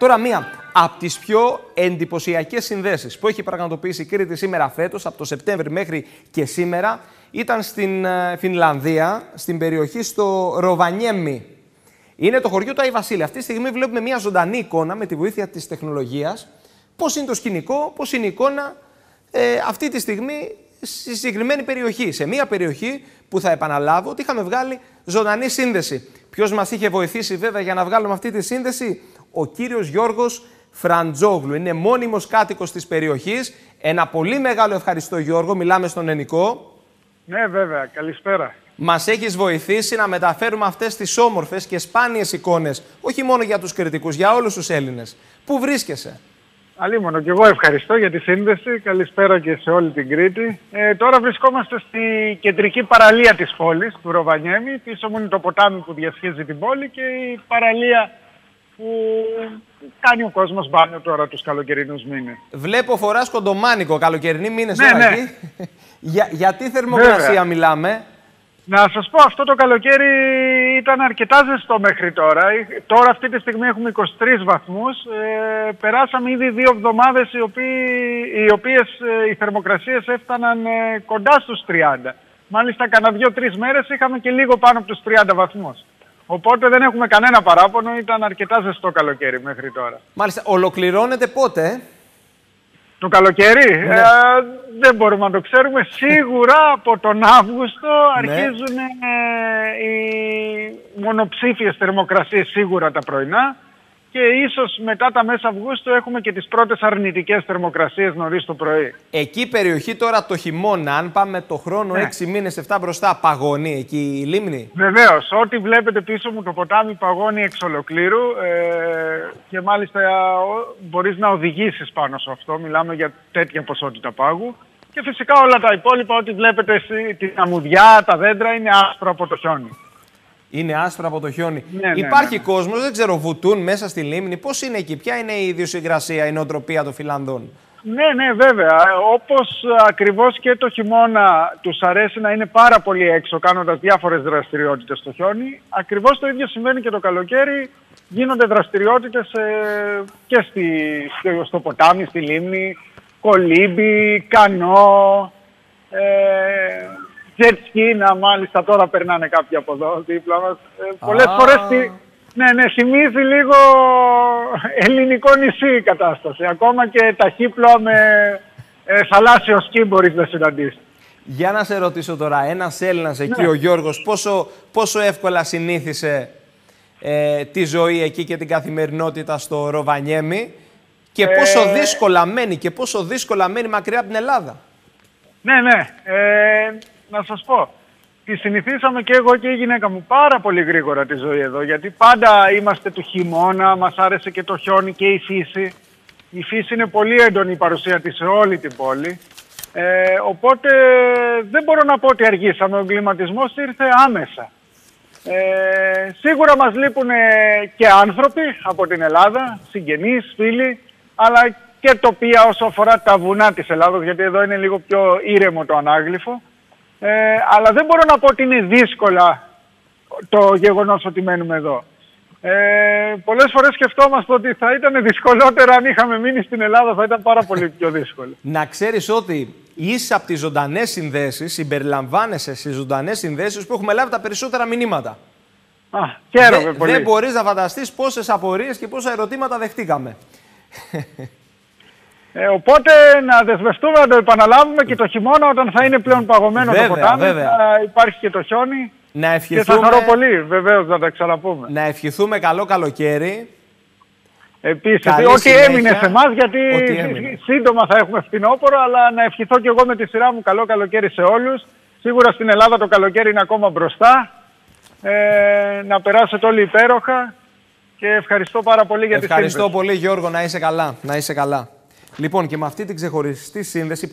Τώρα, μία από τις πιο εντυπωσιακές συνδέσεις που έχει πραγματοποιήσει η Κρήτη σήμερα φέτος, από το Σεπτέμβρη μέχρι και σήμερα, ήταν στην ε, Φινλανδία, στην περιοχή στο Ροβανιέμι. Είναι το χωριό του Άι Βασίλη. Αυτή τη στιγμή βλέπουμε μια ζωντανή εικόνα με τη βοήθεια της τεχνολογίας. Πώς είναι το σκηνικό, πώς είναι η εικόνα ε, αυτή τη στιγμή στη συγκεκριμένη περιοχή. Σε μια περιοχή που θα επαναλάβω ότι είχαμε βγάλει ζωντανή σύνδεση. Ποιος μας είχε βοηθήσει βέβαια για να βγάλουμε αυτή τη σύνδεση, ο κύριος Γιώργος Φραντζόγλου. Είναι μόνιμος κάτοικος της περιοχής. Ένα πολύ μεγάλο ευχαριστώ Γιώργο, μιλάμε στον Ενικό. Ναι βέβαια, καλησπέρα. Μας έχεις βοηθήσει να μεταφέρουμε αυτές τις όμορφες και σπάνιες εικόνες, όχι μόνο για τους κριτικούς, για όλους τους Έλληνες. Πού βρίσκεσαι; Αλίμονο, και εγώ ευχαριστώ για τη σύνδεση. Καλησπέρα και σε όλη την Κρήτη. Ε, τώρα βρισκόμαστε στη κεντρική παραλία της πόλης, του Ροβανιέμι. Πίσω μου είναι το ποτάμι που διασχίζει την πόλη και η παραλία που κάνει ο κόσμος μπάνιο τώρα τους καλοκαιρινούς μήνες. Βλέπω φοράς κοντομάνικο καλοκαιρινοί μήνες ναι, ναι. Για, για τι θερμοκρασία μιλάμε; Να σας πω, αυτό το καλοκαίρι ήταν αρκετά ζεστό μέχρι τώρα. Τώρα αυτή τη στιγμή έχουμε 23 βαθμούς. Ε, περάσαμε ήδη δύο εβδομάδες οι, οποίοι, οι οποίες ε, οι θερμοκρασίες έφταναν ε, κοντά στους 30. Μάλιστα, κανένα δύο-τρεις μέρες είχαμε και λίγο πάνω από τους 30 βαθμούς. Οπότε δεν έχουμε κανένα παράπονο, ήταν αρκετά ζεστό καλοκαίρι μέχρι τώρα. Μάλιστα, ολοκληρώνεται πότε; Το καλοκαίρι, ναι. ε, δεν μπορούμε να το ξέρουμε. Σίγουρα από τον Αύγουστο ναι. αρχίζουν ε, οι μονοψήφιες θερμοκρασίες σίγουρα τα πρωινά και ίσως μετά τα μέσα Αυγούστου έχουμε και τις πρώτες αρνητικές θερμοκρασίες νωρίς το πρωί. Εκεί περιοχή τώρα το χειμώνα, αν πάμε το χρόνο ναι. 6 μήνες, 7 μπροστά, παγώνει εκεί η λίμνη; Βεβαίως, ό,τι βλέπετε πίσω μου το ποτάμι παγώνει εξ ολοκλήρου ε, και μάλιστα μπορείς να οδηγήσεις πάνω σε αυτό, μιλάμε για τέτοια ποσότητα πάγου. Και φυσικά όλα τα υπόλοιπα, ό,τι βλέπετε, την αμμουδιά, τα δέντρα είναι άσπρο από το χιόνι. Είναι άσπρα από το χιόνι. Ναι, ναι Υπάρχει ναι, κόσμος, δεν ξέρω, βουτούν μέσα στη λίμνη. Πώς είναι εκεί, ποια είναι η ιδιοσυγκρασία, η νοοτροπία των Φιλανδών; Ναι, ναι, βέβαια. Όπως ακριβώς και το χειμώνα τους αρέσει να είναι πάρα πολύ έξω κάνοντας διάφορες δραστηριότητες στο χιόνι, ακριβώς το ίδιο συμβαίνει και το καλοκαίρι. Γίνονται δραστηριότητες ε, και στη, στο ποτάμι, στη λίμνη, κολύμπι, κανό. Ε, jet ski, να μάλιστα τώρα περνάνε κάποιοι από εδώ δίπλα μας. Ε, πολλές φορές ναι, ναι, θυμίζει λίγο ελληνικό νησί η κατάσταση. Ακόμα και ταχύπλοα με ε, θαλάσσιο σκι μπορείς να συναντήσεις. Για να σε ρωτήσω τώρα, ένας Έλληνας εκεί, ναι. ο Γιώργος, πόσο, πόσο εύκολα συνήθισε ε, τη ζωή εκεί και την καθημερινότητα στο Ροβανιέμι και πόσο ε, δύσκολα μένει και πόσο δύσκολα μένει μακριά από την Ελλάδα; Ναι, ναι. Ε, να σας πω. Τη συνηθίσαμε και εγώ και η γυναίκα μου πάρα πολύ γρήγορα τη ζωή εδώ. Γιατί πάντα είμαστε του χειμώνα, μας άρεσε και το χιόνι και η φύση. Η φύση είναι πολύ έντονη η παρουσία της σε όλη την πόλη. Ε, οπότε δεν μπορώ να πω ότι αργήσαμε. Ο εγκληματισμός ήρθε άμεσα. Ε, σίγουρα μας λείπουν και άνθρωποι από την Ελλάδα, συγγενείς, φίλοι, αλλά και τοπία όσο αφορά τα βουνά της Ελλάδος, γιατί εδώ είναι λίγο πιο ήρεμο το ανάγλυφο. Ε, αλλά δεν μπορώ να πω ότι είναι δύσκολα το γεγονός ότι μένουμε εδώ. Ε, πολλές φορές σκεφτόμαστε ότι θα ήταν δυσκολότερο αν είχαμε μείνει στην Ελλάδα, θα ήταν πάρα πολύ πιο δύσκολο. Να ξέρεις ότι είσαι από τις ζωντανές συνδέσεις, συμπεριλαμβάνεσαι στις ζωντανές συνδέσεις που έχουμε λάβει τα περισσότερα μηνύματα. Α, χαίρομαι πολύ. Δεν μπορείς να φανταστείς πόσες απορίες και πόσα ερωτήματα δεχτήκαμε. Ε, οπότε να δεσμευτούμε να το επαναλάβουμε και το χειμώνα όταν θα είναι πλέον παγωμένο το ποτάμι. Βέβαια. Θα υπάρχει και το χιόνι. Να ευχηθούμε... Και θα χαρώ πολύ βεβαίως να τα ξαναπούμε. Να ευχηθούμε καλό καλοκαίρι. Επίσης, ό,τι έμεινε σε εμάς, γιατί σύντομα θα έχουμε φθινόπωρο, αλλά να ευχηθώ και εγώ με τη σειρά μου καλό καλοκαίρι σε όλους. Σίγουρα στην Ελλάδα το καλοκαίρι είναι ακόμα μπροστά. Ε, να περάσετε όλοι υπέροχα και ευχαριστώ πάρα πολύ για ευχαριστώ τη Ευχαριστώ πολύ Γιώργο, να είσαι καλά. Να είσαι καλά. Λοιπόν, και με αυτή την ξεχωριστή σύνδεση